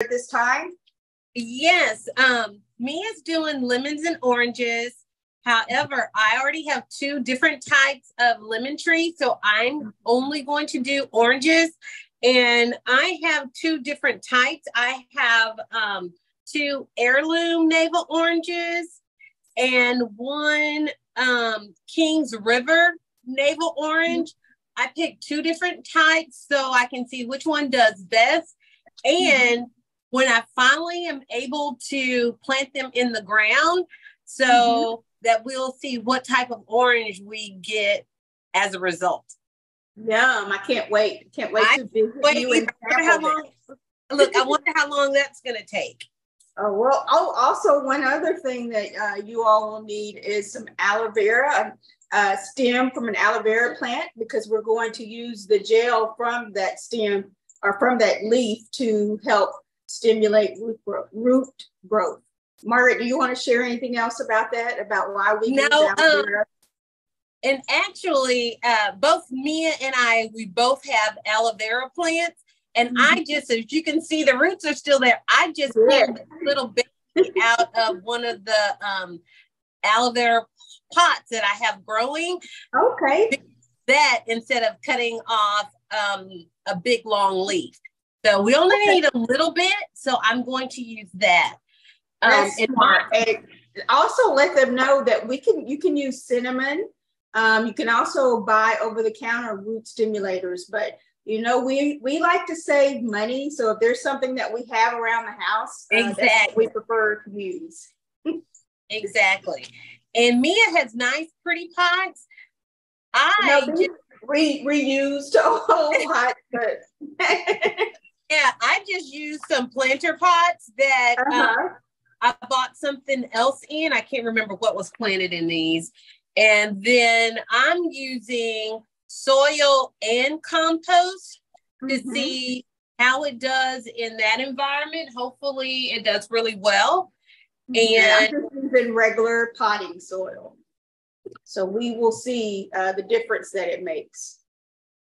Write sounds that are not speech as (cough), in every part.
at this time? Yes. Um, Mia's doing lemons and oranges. However, I already have two different types of lemon trees, so I'm only going to do oranges. And I have two different types. I have um, two heirloom navel oranges and one um, King's River navel orange. I picked two different types so I can see which one does best. And when I finally am able to plant them in the ground, so mm-hmm. that we'll see what type of orange we get as a result. Yum! I can't wait. Can't wait I to visit wait, you. how long, look, I wonder how long that's going to take. (laughs) Oh, well, oh, also one other thing that uh, you all will need is some aloe vera, uh, stem from an aloe vera plant, because we're going to use the gel from that stem or from that leaf to help stimulate root growth. Root growth. Margaret, do you want to share anything else about that? About why we no, um, and actually, uh, both Mia and I, we both have aloe vera plants. And mm-hmm. I just, as you can see, the roots are still there. I just yeah. pulled a little bit out of one of the um, aloe vera pots that I have growing. Okay. That instead of cutting off um, a big long leaf. So we only need a little bit. So I'm going to use that. Um, also let them know that we can you can use cinnamon. Um, you can also buy over the counter root stimulators, but you know we we like to save money so if there's something that we have around the house uh, exactly we prefer to use (laughs) exactly and mia has nice pretty pots i no, just, re, reused a whole lot but (laughs) yeah i just used some planter pots that uh, uh-huh. i bought something else in i can't remember what was planted in these and then i'm using soil and compost mm-hmm. to see how it does in that environment. Hopefully, it does really well. And in regular potting soil. So we will see uh, the difference that it makes.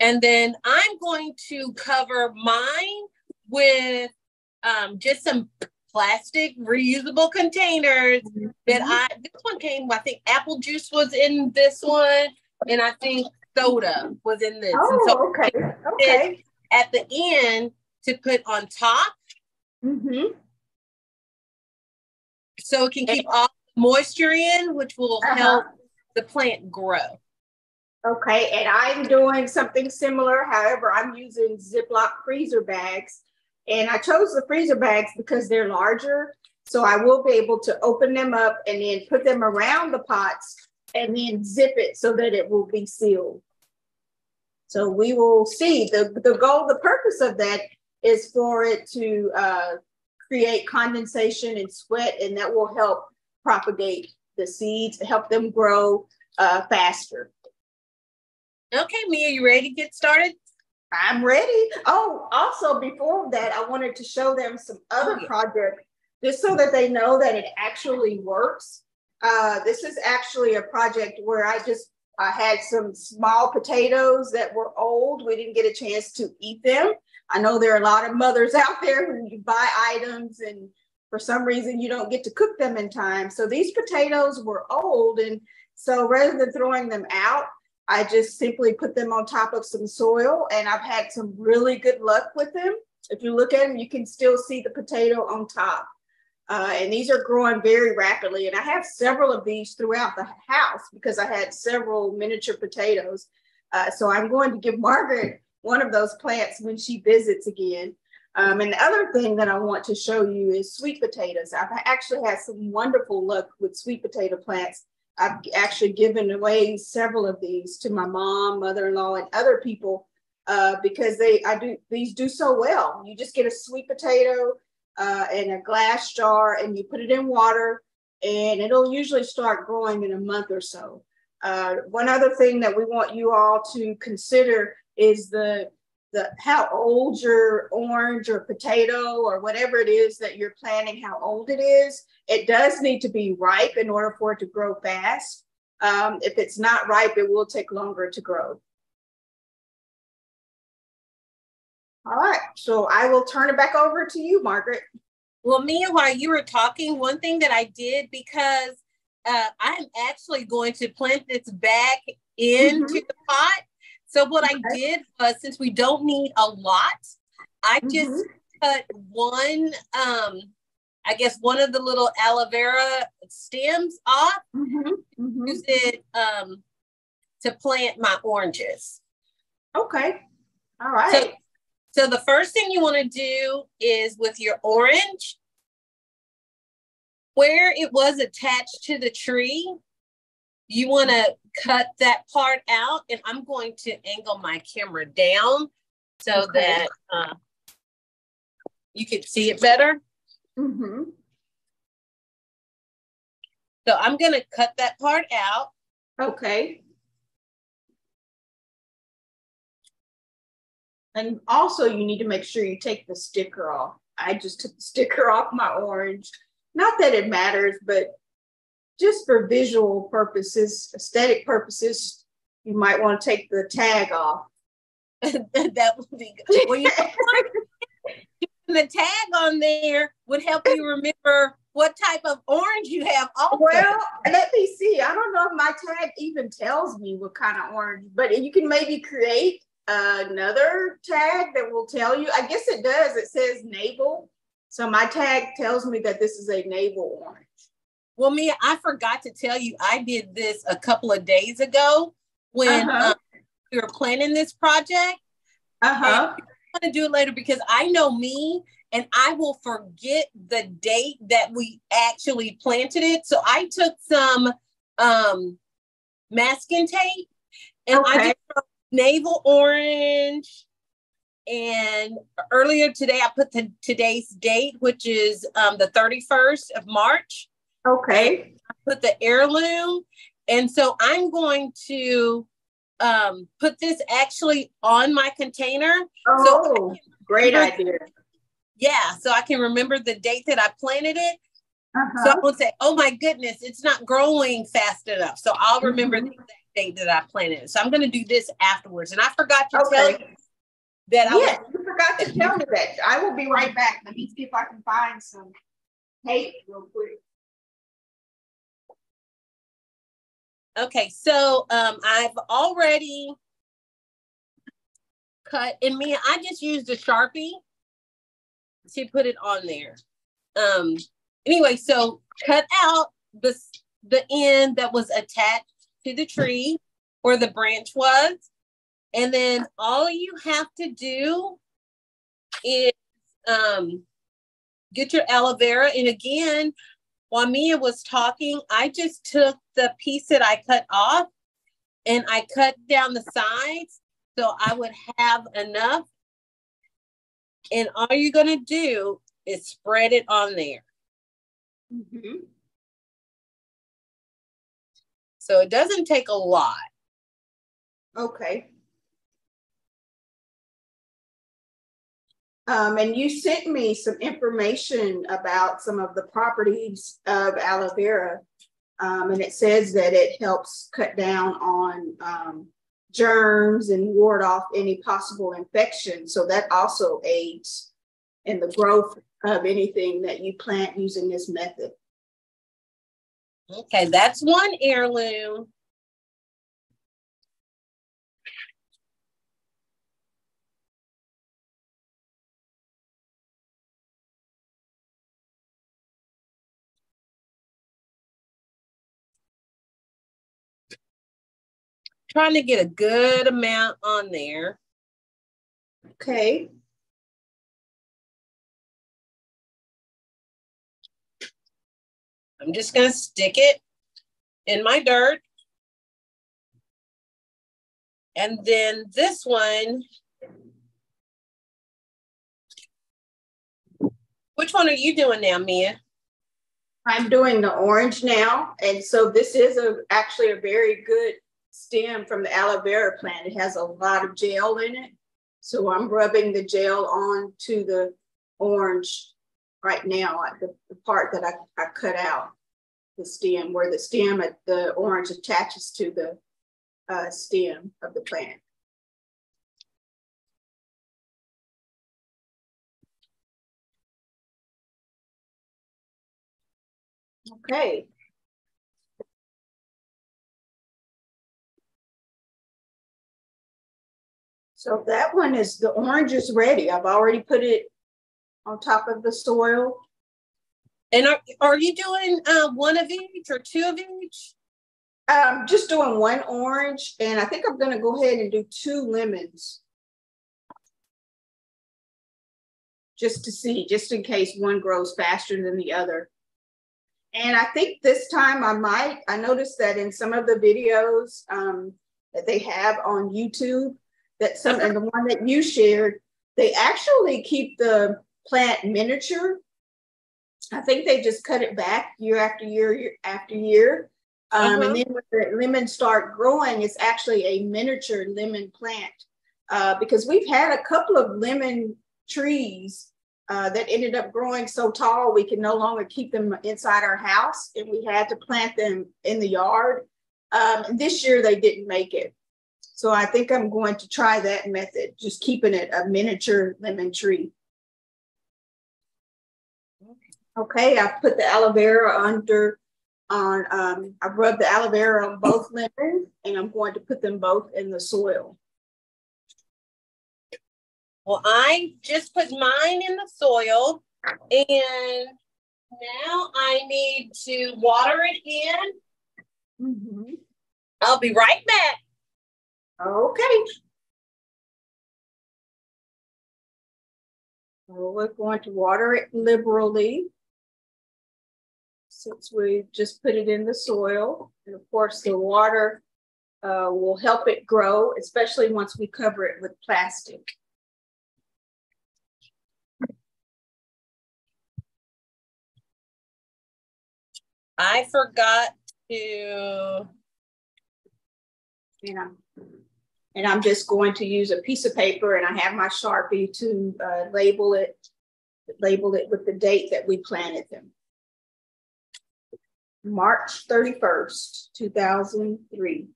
And then I'm going to cover mine with um, just some plastic reusable containers mm-hmm. that I, this one came, I think apple juice was in this one. And I think soda was in this. Oh, so okay. Okay. At the end to put on top. Mm-hmm. So it can keep all the moisture in, which will uh-huh. help the plant grow. Okay, and I'm doing something similar. However, I'm using Ziploc freezer bags. And I chose the freezer bags because they're larger. So I will be able to open them up and then put them around the pots and then zip it so that it will be sealed. So we will see. The, the goal, the purpose of that is for it to uh, create condensation and sweat, and that will help propagate the seeds, help them grow uh, faster. Okay, Mia, you ready to get started? I'm ready. Oh, also before that, I wanted to show them some other oh, yeah. projects just so that they know that it actually works. Uh, this is actually a project where I just I had some small potatoes that were old. We didn't get a chance to eat them. I know there are a lot of mothers (laughs) out there who buy items and for some reason you don't get to cook them in time. So these potatoes were old. And so rather than throwing them out, I just simply put them on top of some soil and I've had some really good luck with them. If you look at them, you can still see the potato on top. Uh, and these are growing very rapidly. And I have several of these throughout the house because I had several miniature potatoes. Uh, so I'm going to give Margaret one of those plants when she visits again. Um, and the other thing that I want to show you is sweet potatoes. I've actually had some wonderful luck with sweet potato plants. I've actually given away several of these to my mom, mother-in-law, and other people uh, because they I do these do so well. You just get a sweet potato, uh, in a glass jar and you put it in water and it'll usually start growing in a month or so. Uh, one other thing that we want you all to consider is the the how old your orange or potato or whatever it is that you're planting, how old it is. It does need to be ripe in order for it to grow fast. Um, if it's not ripe, it will take longer to grow. All right, so I will turn it back over to you, Margaret. Well, Mia, while you were talking, one thing that I did because uh, I'm actually going to plant this back into mm-hmm. the pot. So what okay. I did was, since we don't need a lot, I just mm-hmm. cut one, um, I guess one of the little aloe vera stems off, mm-hmm. mm-hmm. use it um, to plant my oranges. Okay. All right. So, so the first thing you want to do is with your orange, where it was attached to the tree, you want to cut that part out. And I'm going to angle my camera down so okay. that uh, you can see it better. Mm-hmm. So I'm going to cut that part out. Okay. And also you need to make sure you take the sticker off. I just took the sticker off my orange. Not that it matters, but just for visual purposes, aesthetic purposes, you might want to take the tag off. (laughs) that would be good. Well, you the tag on there would help you remember what type of orange you have. Also. Well, let me see. I don't know if my tag even tells me what kind of orange, but you can maybe create another tag that will tell you. I guess it does. It says navel. So my tag tells me that this is a navel orange. Well, Mia, I forgot to tell you, I did this a couple of days ago when uh-huh. um, we were planning this project. Uh huh. I'm to do it later because I know me and I will forget the date that we actually planted it. So I took some um, masking tape and okay. I did navel orange. And earlier today, I put the, today's date, which is um, the 31st of March. Okay. I put the heirloom. And so I'm going to um, put this actually on my container. Oh, so great idea. Yeah, so I can remember the date that I planted it. Uh-huh. So I won't say, oh my goodness, it's not growing fast enough. So I'll remember mm-hmm. the exact date that I planted it. So I'm going to do this afterwards. And I forgot to okay. tell you that I yeah, was- you forgot to tell me that. I will be right back. Let me see if I can find some tape real quick. Okay, so um, I've already cut, and me, I just used a Sharpie to put it on there. Um, anyway, so cut out the, the end that was attached to the tree where the branch was. And then all you have to do is um, get your aloe vera. And again, while Mia was talking, I just took the piece that I cut off and I cut down the sides so I would have enough. And all you're going to do is spread it on there. Mm-hmm. So it doesn't take a lot. Okay. Um, and you sent me some information about some of the properties of aloe vera. Um, and it says that it helps cut down on um, germs and ward off any possible infection. So that also aids in the growth of anything that you plant using this method. Okay, that's one heirloom. Trying to get a good amount on there. Okay. I'm just going to stick it in my dirt. And then this one, which one are you doing now, Mia? I'm doing the orange now. And so this is a actually a very good stem from the aloe vera plant. It has a lot of gel in it. So I'm rubbing the gel on to the orange right now, the, the part that I, I cut out, the stem, where the stem at the orange attaches to the uh, stem of the plant. Okay, So that one is, the orange is ready. I've already put it on top of the soil. And are, are you doing uh, one of each or two of each? I'm just doing one orange and I think I'm gonna go ahead and do two lemons. Just to see, just in case one grows faster than the other. And I think this time I might, I noticed that in some of the videos um, that they have on YouTube, that some, and the one that you shared, they actually keep the plant miniature. I think they just cut it back year after year, year after year. Um, uh-huh. And then when the lemons start growing, it's actually a miniature lemon plant uh, because we've had a couple of lemon trees uh, that ended up growing so tall we could no longer keep them inside our house and we had to plant them in the yard. Um, and this year they didn't make it. So I think I'm going to try that method, just keeping it a miniature lemon tree. Okay, I put the aloe vera under on, um, I rubbed the aloe vera on both lemons and I'm going to put them both in the soil. Well, I just put mine in the soil and now I need to water it in. Mm -hmm. I'll be right back. Okay. Well, we're going to water it liberally since we just put it in the soil. And of course, the water uh, will help it grow, especially once we cover it with plastic. I forgot to. Yeah. And I'm just going to use a piece of paper and I have my Sharpie to uh, label it, label it with the date that we planted them. March 31st, 2003.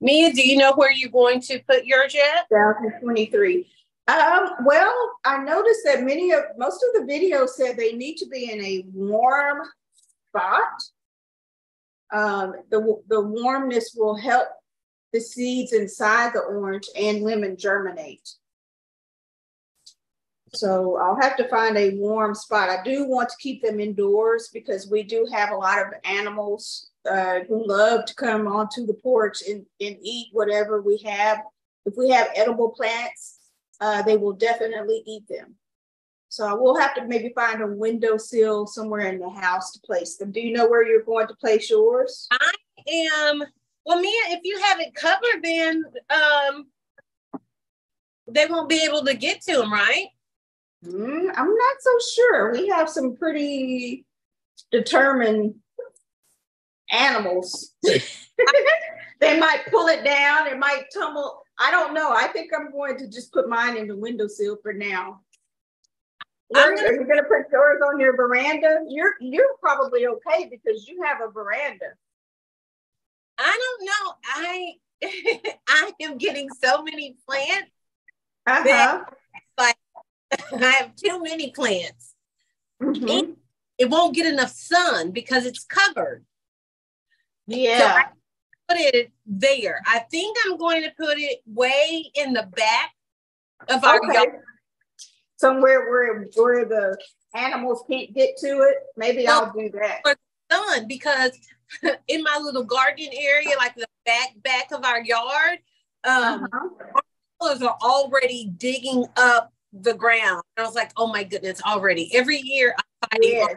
Mia, do you know where you're going to put yours yet? 2023. Um, well, I noticed that many of most of the videos said they need to be in a warm spot. Um, the, the warmness will help the seeds inside the orange and lemon germinate. So I'll have to find a warm spot. I do want to keep them indoors because we do have a lot of animals uh, who love to come onto the porch and, and eat whatever we have. If we have edible plants, uh, they will definitely eat them. So I will have to maybe find a windowsill somewhere in the house to place them. Do you know where you're going to place yours? I am. Well, Mia, if you have it covered, then um, they won't be able to get to them, right? Mm, I'm not so sure. We have some pretty determined animals. (laughs) they might pull it down, it might tumble. I don't know. I think I'm going to just put mine in the windowsill for now. Gonna, are you going to put yours on your veranda? You're you're probably okay because you have a veranda. I don't know. I (laughs) I am getting so many plants uh-huh. like (laughs) I have too many plants. Mm-hmm. It won't get enough sun because it's covered. Yeah. So I put it there. I think I'm going to put it way in the back of our okay. yard. Somewhere where where the animals can't get to it. Maybe I'll do that. Sun because (laughs) in my little garden area, like the back back of our yard, um, uh-huh. are already digging up the ground. I was like, oh my goodness, already. Every year I find yes.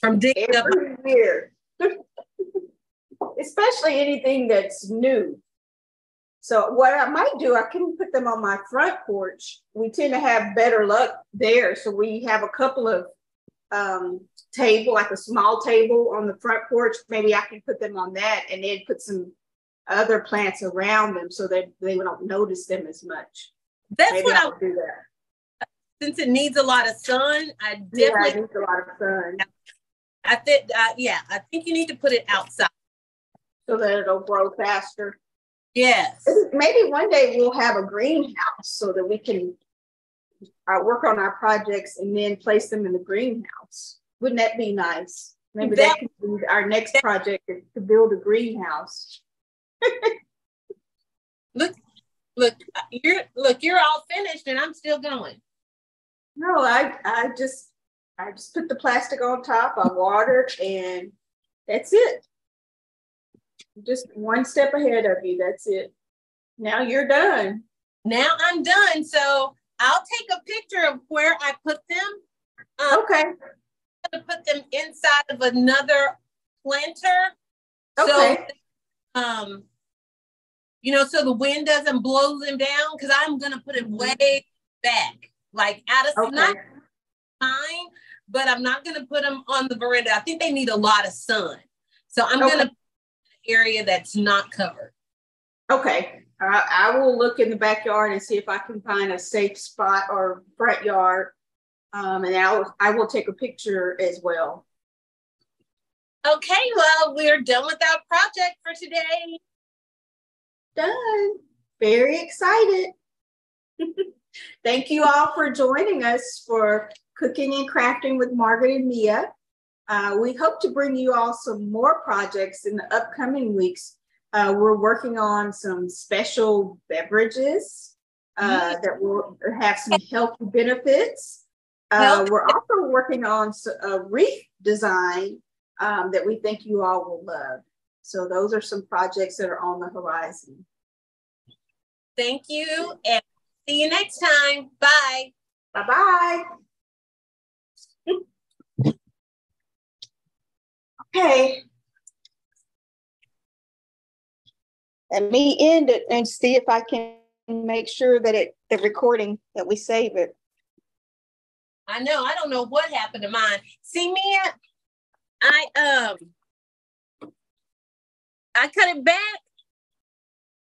from digging Every up. year. (laughs) Especially anything that's new. So what I might do, I can put them on my front porch. We tend to have better luck there. So we have a couple of um, table, like a small table on the front porch. Maybe I can put them on that and then put some other plants around them so that they don't notice them as much. That's Maybe what I'll I do that. Since it needs a lot of sun, I definitely yeah, needs a lot of sun. I think, uh, yeah, I think you need to put it outside so that it'll grow faster. Yes. Maybe one day we'll have a greenhouse so that we can uh, work on our projects and then place them in the greenhouse. Wouldn't that be nice? Maybe that, that could be our next project to build a greenhouse. (laughs) look, look, you're look, you're all finished and I'm still going. No, I I just I just put the plastic on top, I watered, and that's it. Just one step ahead of you. That's it. Now you're done. Now I'm done. So I'll take a picture of where I put them. Um, okay. I'm gonna put them inside of another planter. Okay. So, um, you know, so the wind doesn't blow them down because I'm gonna put it way back, like out of okay. not fine, but I'm not gonna put them on the veranda. I think they need a lot of sun, so I'm okay. gonna an area that's not covered. Okay, I, I will look in the backyard and see if I can find a safe spot or front yard, um, and I'll I will take a picture as well. Okay, well, we're done with our project for today. Done. Very excited. (laughs) Thank you all for joining us for Cooking and Crafting with Margaret and Mia. Uh, we hope to bring you all some more projects in the upcoming weeks. Uh, we're working on some special beverages uh, mm-hmm. that will have some healthy benefits. Uh, we're also working on a wreath design um, that we think you all will love. So those are some projects that are on the horizon. Thank you and see you next time. Bye. Bye-bye. (laughs) Okay. Let me end it and see if I can make sure that it the recording that we save it. I know. I don't know what happened to mine. See me I um I cut it back